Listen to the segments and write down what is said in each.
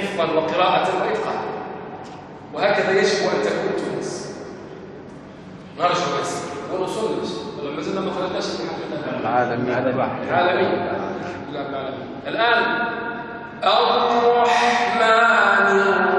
حفظا وقراءة وإتقانا وهكذا يجب أن تكون تونس. نرجو بس. والوصول ولا ما زلنا ما خرجناش من العالمين. العالمين. لا العالمين. الآن الرحمن الرحيم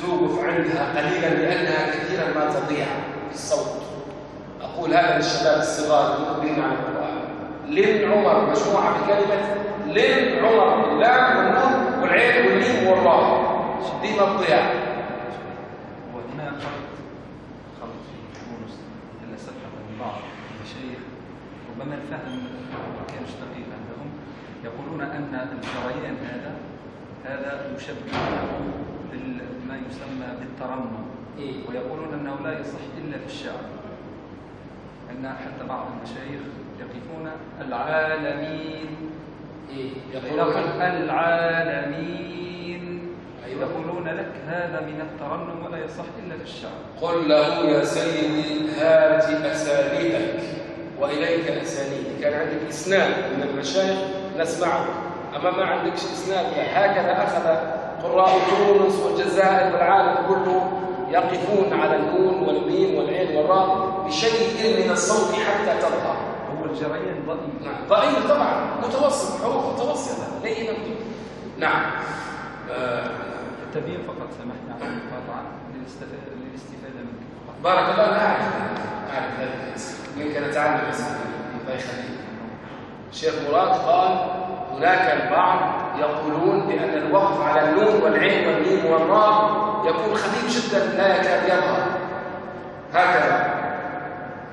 توقف عندها قليلا لأنها كثيرا ما تضيع في الصوت. أقول هذا للشباب الصغار المقبلين على القرآن. للعمر مجموعه بكلمة للعمر اللام والنون والعين والميم والراء دي ما تضيع وهنا خلط في تونس بعض المشايخ ربما الفهم ما كانش دقيق عندهم. يقولون أن الجريان هذا هذا يشبهونه بما يسمى بالترنم إيه. ويقولون أنه لا يصح إلا في الشعر. ان حتى بعض المشايخ يقفون العالمين. إيه؟ يقول يقولون العالمين. أيوة. يقولون لك هذا من الترنم ولا يصح إلا في الشعر. قل له يا سيدي هات أسانيدك وإليك أسانيدي كان عندك إسناد من المشايخ نسمعه. أما ما عندكش إسناد لا هكذا أخذ قراء تونس والجزائر والعالم كله يقفون على النون والميم والعين والراء بشيء من الصوت حتى تظهر هو الجريان ضئيل نعم ضئيل طبعا متوسط حروف متوسطة لينة نعم آه التبيين فقط سامحني على المقاطعه للاستفاده منك بارك الله لا أعرف أعرف ذلك الاسم يمكن أتعلم اسمه الله يخليك الشيخ مراد قال هناك البعض يقولون بأن الوقف على النون والعين والميم والراء يكون خفيف جدا لا يكاد يظهر. هكذا.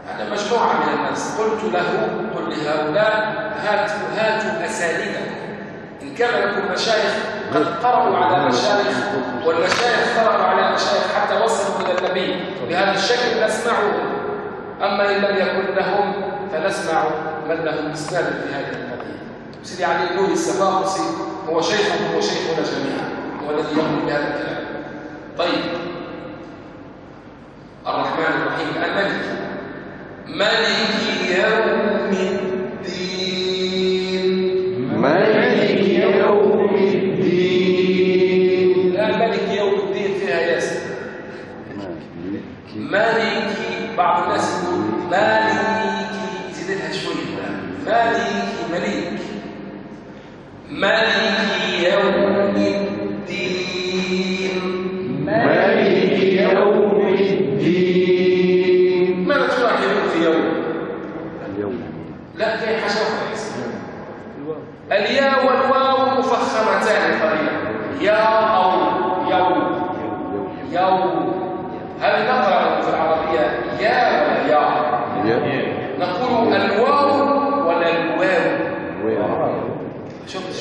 هذا مجموعة من الناس. قلت له قل لهؤلاء هاتوا هاتوا أسانيدكم إن كان لكم مشايخ قد قرأوا على مشايخ والمشايخ قرأوا على مشايخ حتى وصلوا إلى النبي. بهذا الشكل نسمعهم أما إن لم يكن لهم فنسمع من له إسناد في هذه سيدي علي نور السفارسي هو شيخهم هو شيخنا جميعا هو الذي يقول بهذا الكلام. طيب. الرحمن الرحيم. الملك. ملك يوم الدين. مالك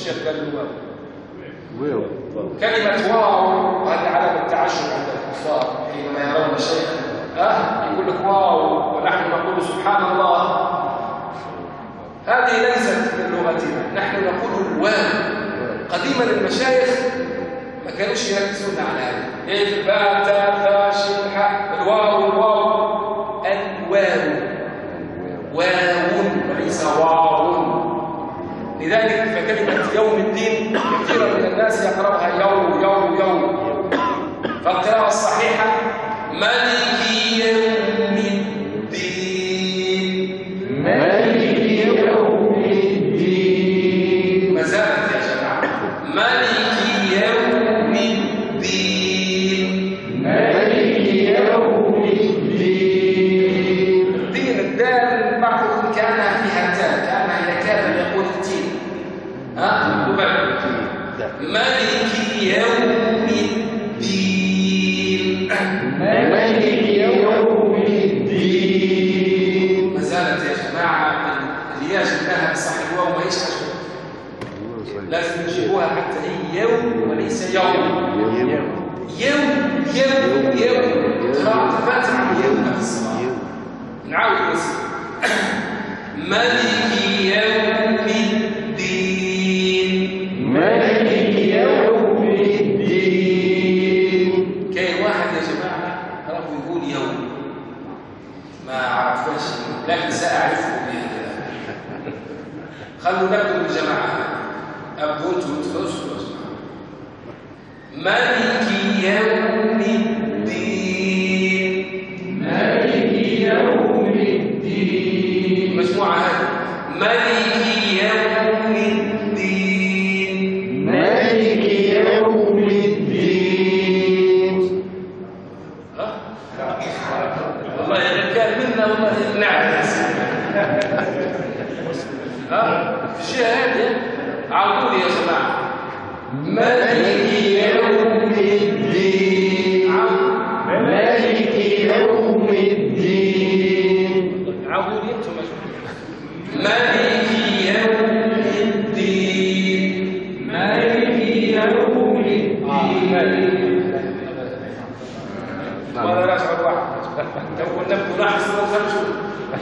الشيخ قال الواو كلمة واو وهذه علامة التعجب عند الكفار حينما يرون الشيخ أه يقول لك واو ونحن نقول سبحان الله. هذه ليست من لغتنا. نحن نقول الواو قديما المشايخ ما كانوش يركزون على هذا إيه الباء تاء ثاء شين حاء الناس يقرأها خلوا نبدو بالجماعة أبدو أنتم تفوزوا يا كان منا والله نعم ها؟ الشهادة عاودوا لي يا جماعة. مالك يوم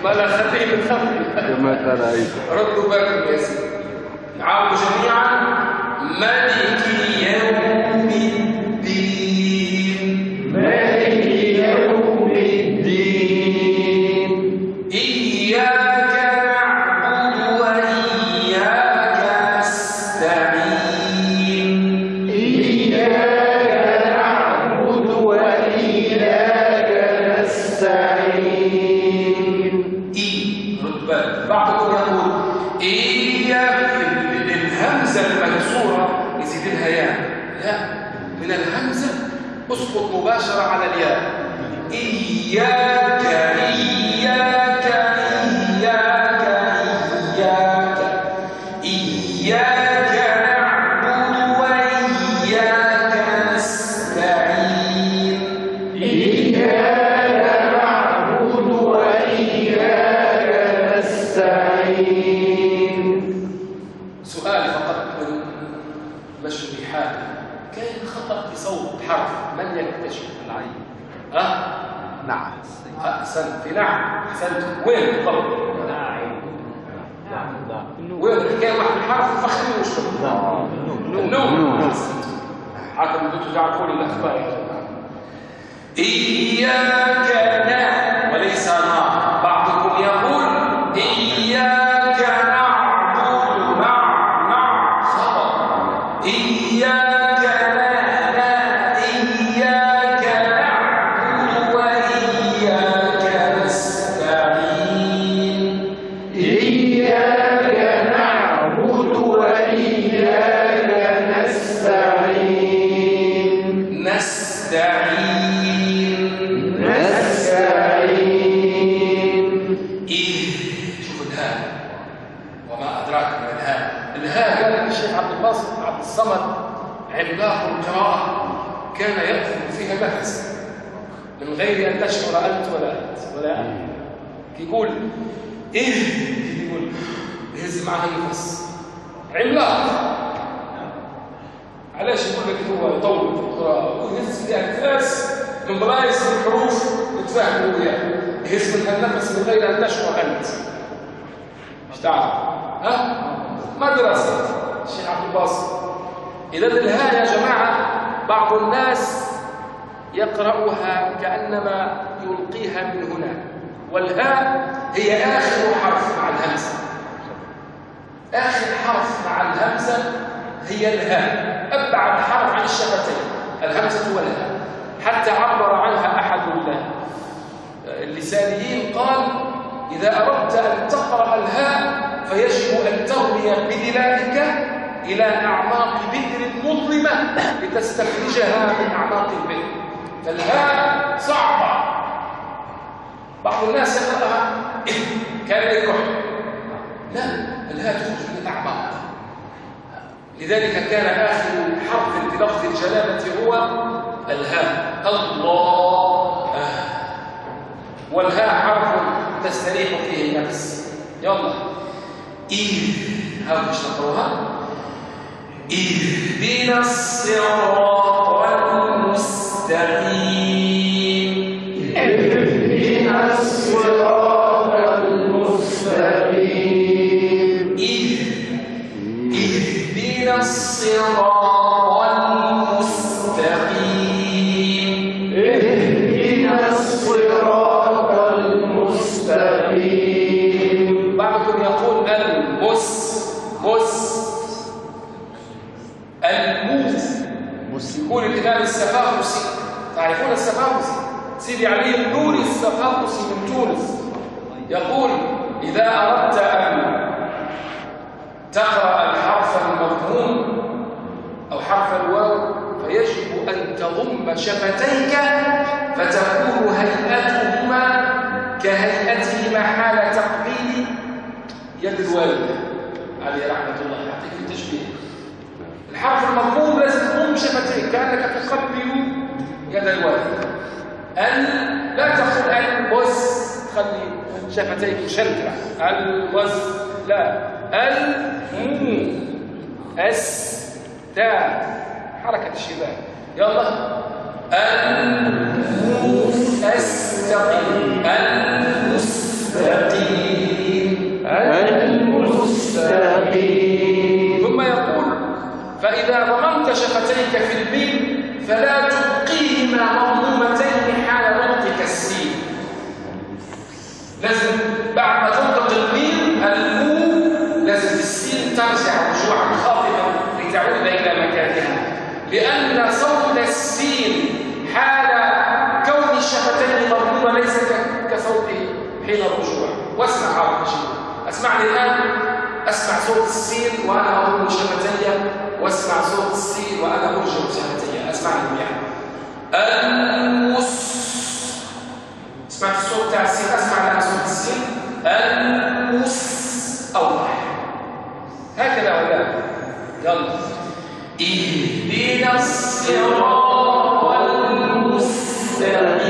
ما لا خليه من خلفي كما قال عيسى ردوا بالكم يا سيدي نعاود جميعا ملك يوم الدين إياك نعم أحسنت وين بالضبط وين الحكاية واحد الحرف فخمي وش النوم حاكم بدكم تعرفون الأخبار. يا جماعة إيه يقول يهز معها النفس عملاق. علاش يقول لك هو يطول في القراءة ويهز فيها النفس من برايس الحروف يتفاهموا وياه يهز منها النفس من غير أن تشعر أنت مش تعرف. ها؟ مدرسة الشيخ عبد الباسط. إذا الهاء يا جماعة بعض الناس يقرأها كأنما يلقيها من هنا. والهاء هي آخر حرف مع الهمزة. آخر حرف مع الهمزة هي الهاء. أبعد حرف عن الشفتين الهمزة والهاء. حتى عبر عنها أحد اللسانيين قال إذا أردت أن تقرأ الهاء فيجب أن ترمي بدلالك إلى أعماق بئر مظلمة لتستخرجها من أعماق البئر. فالهاء صعبة. بعض الناس يقرأها كان يكح لا الهاء تخرج من الأعماق لذلك كان آخر حرف في لفظ الجلالة هو الهاء. الله. والهاء حرف تستريح فيه النفس. يلا. إيه هذا مش نقروها. اهدنا الصراط المستقيم. اهدنا الصراط المستقيم. اهدنا الصراط المستقيم. يقول مس. يقول الإمام السفاقسي تعرفون السفاقسي سيدي علي النوري السفاقسي من تونس. يقول إذا أردت أن تقرأ الحرف المضموم أو حرف الواو فيجب أن تضم شفتيك فتكون هيئتهما كهيئتهما حال تقبيل يد الوالد عليه رحمة الله. يعطيك التشبيه. الحرف المضموم لازم تضم شفتيك كأنك تقبل يد الوالد. أن لا تقول المس تخلي شفتيك مشنكرة المس لا. المو اس تا حركة الشباب. يلا. المستقيم. المستقيم. المستقيم ثم يقول فإذا ضممت شفتيك في الميم فلا تبقيهما مضمومتين حال نطقك السين. لازم بعد ما تنطق الميم المو لازم السين ترجع رجوعا خافضا لتعود إلى مكانها لأن صوت السين حال كون الشفتين مضمومة ليس ك- كصوته حين الرجوع. واسمع هذا الشيء أسمعني الآن. أسمع صوت السين وأنا أضم شفتي واسمع صوت السين وأنا أرجع شفتي يعني المس سمعت الصوت بتاع السين؟ أسمع الآن صوت السين. المس أوضح هكذا ولا يلا. اهدنا الصراط المستقيم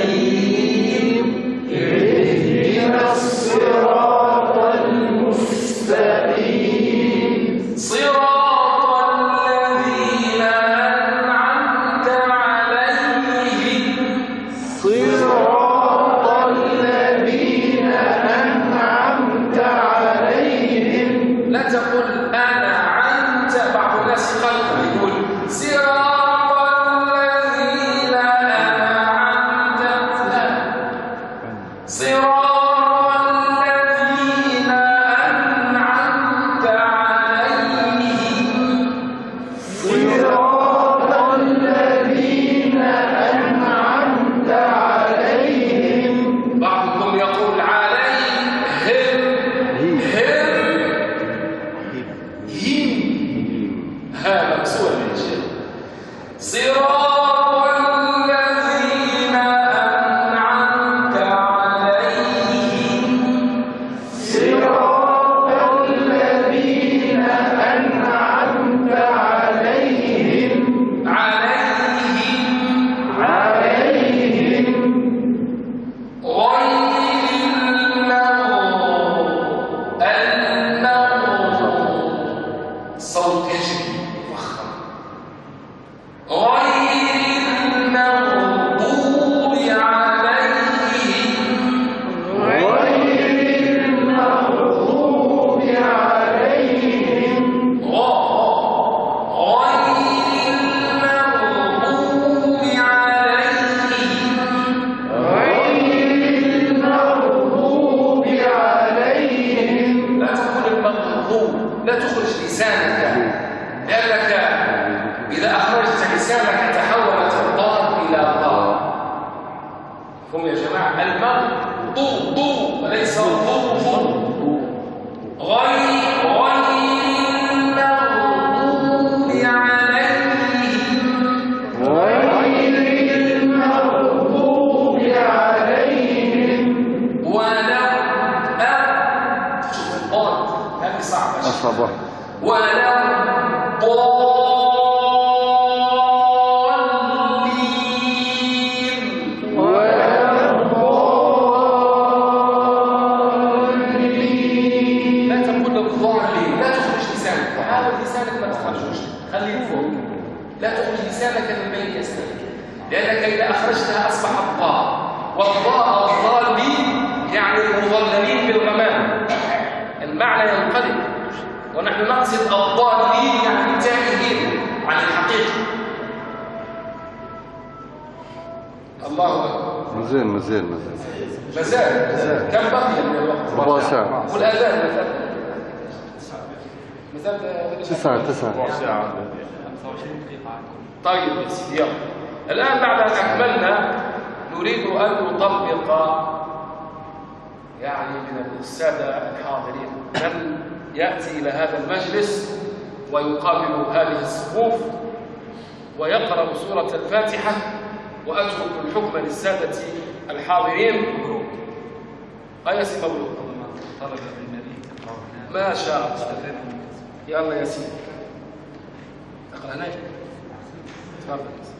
الله أكبر. مزال مزال مزال مازال. كم بقي من الوقت؟ ربع ساعة. والأذان مثلا مثلا تسعة تسعة. 25 دقيقة عنكم طيب يا سيدي يلا. الآن بعد أن أكملنا نريد أن نطبق يعني من السادة الحاضرين من يأتي إلى هذا المجلس ويقابل هذه الصفوف ويقرأ سورة الفاتحة؟ وأترك الحكم للسادة الحاضرين. أي سي مبروك طلب يقرأ ما شاء الله. يا سيدي أقرأ هناك. تفضل. يا سيدي.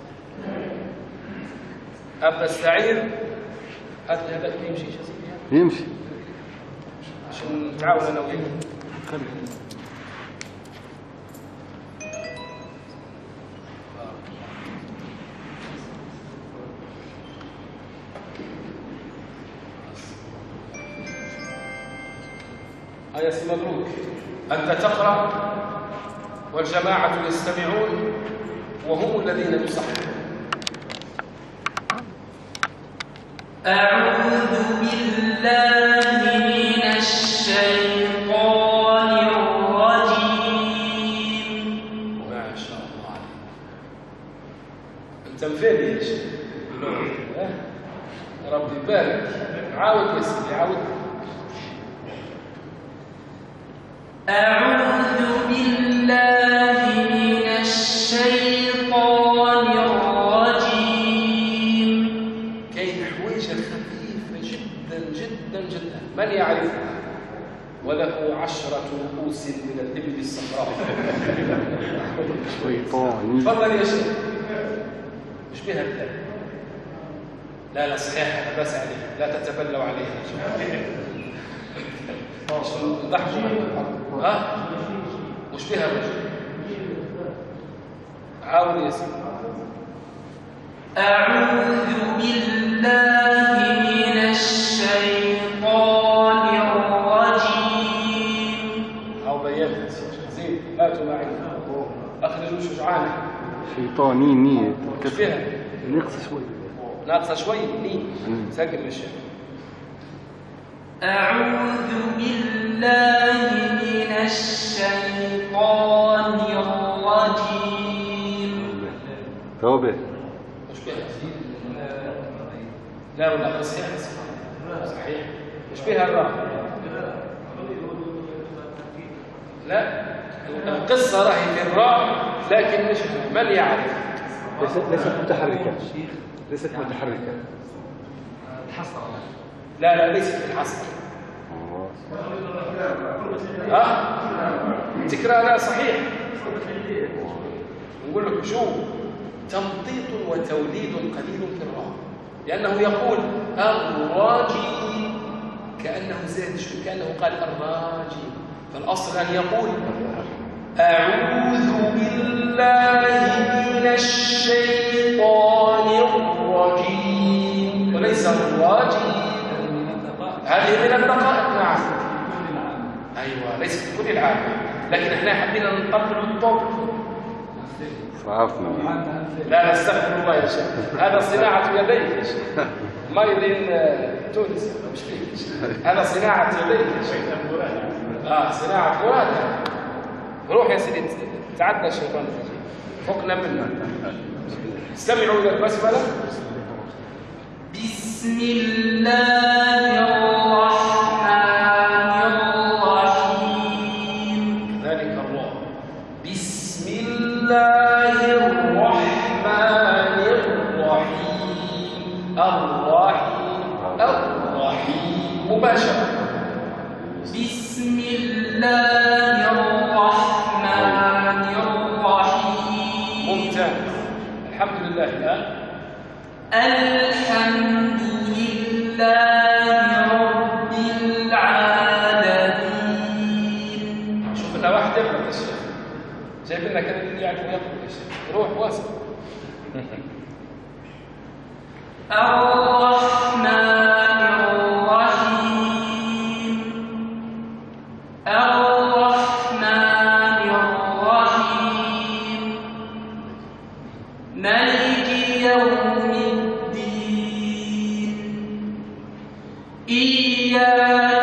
ابدا استعير هات لي هذاك يمشي. يمشي عشان نتعاون أنا وياك أنت تقرأ والجماعة يستمعون وهم الذين يصححون. أعوذ بالله من الشيطان الرجيم. ما شاء الله عليك. أنت مفيد يا شيخ. ها؟ ربي يبارك عاود يا سيدي عاود أعوذ بالله من الشيطان الرجيم كاين حوايج خفيفة جدا جدا جدا من يعرفها وله عشرة رؤوس من الإبل الصفراء. تفضل يا شيخ. مش بها لا لا صحيح لا بأس عليه لا تتبلوا عليه يا شيخ ضحكوا ها؟ مش بها الرجل عاود يا سيدي. أعوذ بالله من الشيطان الرجيم. أو بينت. يا سيدي زين هاتوا معي أخرجوا شجعانه شيطاني نية. بها نقص شوي. ناقصة شوي؟ ني مم. ساكن للشيخ أعوذ بالله من الشيطان الرجيم. توبة. مش بها لا ولا صحيح صحيح. مش بها الراء لا القصة راهي في الراء لكن مش من يعرف. ليست ليست متحركة. ليست متحركة. الحصر لا لا ليست في الحصر ها تكرارها صحيح. نقول لك شو؟ تمطيط وتوليد قليل في الراء لأنه يقول الراجي كأنه زاد شو؟ كأنه قال الراجي. فالأصل أن يقول أعوذ بالله من الشيطان الرجيم. وليس الراجي. هذه من الدقائق نعم أيوه ليست في كل العالم. لكن إحنا حبينا نطبل الطب صعفنا لا لا استغفر الله يا شيخ. هذا صناعة يديك يا شيخ. ما يدين آه، تونس. مش فيك. هذا صناعة يديك يا شيخ. آه صناعة مراد. روح يا سيدي تعدى الشيطان فكنا منه. استمعوا إلى البسمله بسم الله مباشرة بسم الله الرحمن الرحيم. ممتاز. الحمد لله الآن. الحمد لله رب العالمين. شوف لنا واحد يقرأ يا شيخ. جايب لنا كذا اللي يعرف يقرأ يا شيخ. روح واسع الرحمن إياك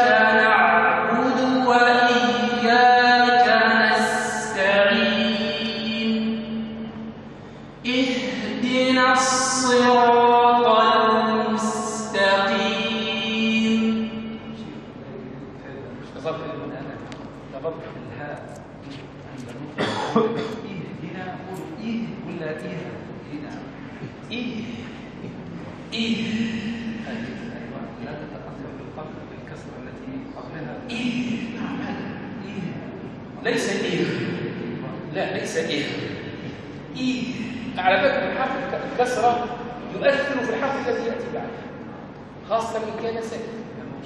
خاصة إن كان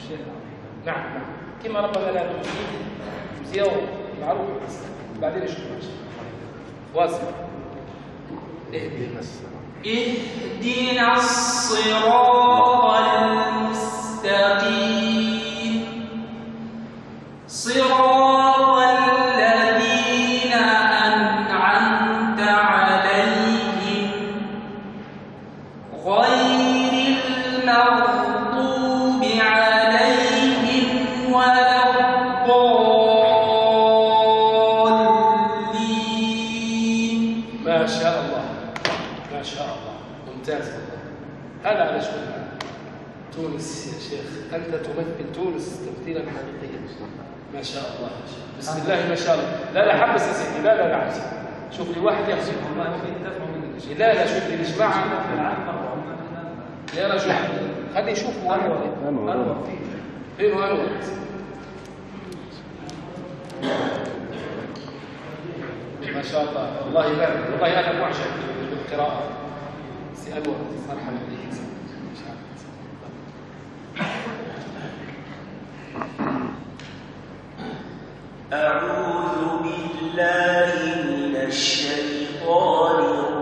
شيء نعم نعم. كما ربما لا تجيب زيو معروف بعدين نشوف واصل. اهدنا الصراط. هذا على شغل. تونس يا شيخ. أنت تمثل تونس تمثيلا حقيقيا. ما شاء الله. بسم الله ما شاء الله. لا لا حبس يا سيدي. لا لا لا. شوف لي واحد يحسب والله نريد دفع من الشيء لا لا شوف لي مرة يا رجل خلي يشوفوا أنور. أنور. فين أنور؟ ما شاء الله. والله يبارك. والله أنا معجب بالقراءة. اسأله أعوذ بالله من الشيطان الرجيم.